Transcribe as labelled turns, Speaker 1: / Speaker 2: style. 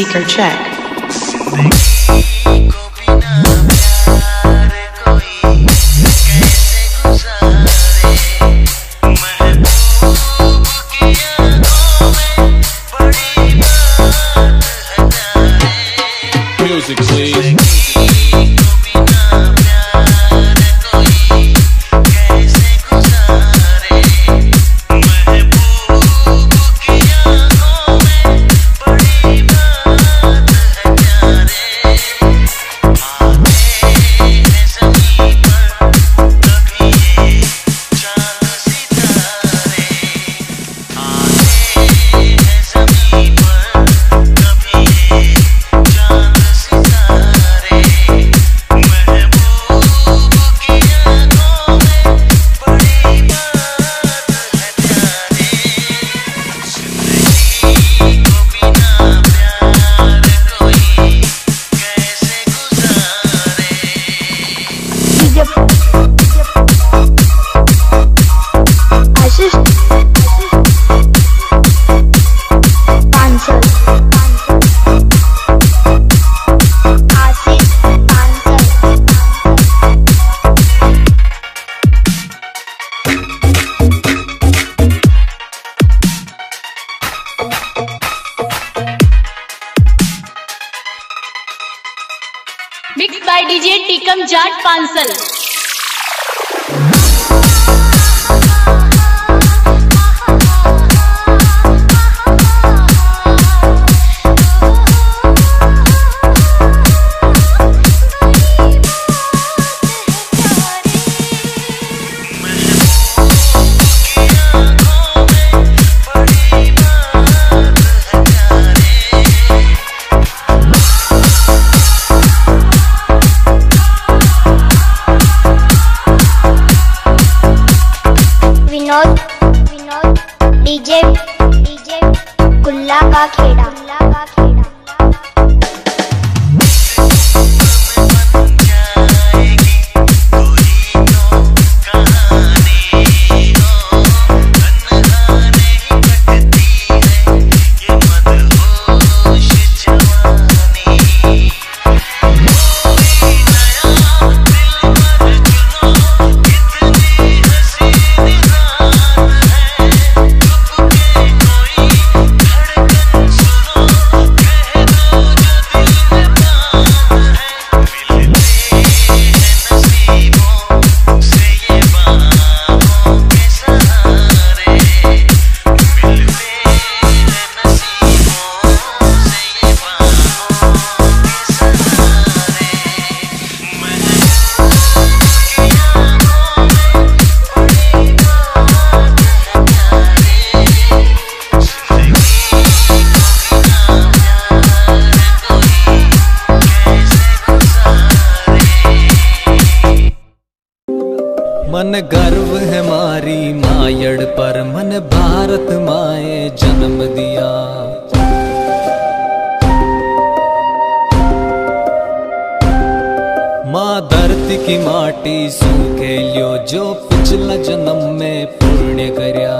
Speaker 1: Speaker check.
Speaker 2: Music, please.
Speaker 3: Mix by DJ Tikam Jat Pansal
Speaker 4: DJ DJ कुल्ला का खेड़ा।
Speaker 5: मन गर्व है मारी मायड़ पर। मन भारत माए जन्म दिया। माँ धरती की माटी सूखे लियो, जो पिछला जन्म में पुण्य करया।